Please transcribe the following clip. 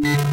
Bye.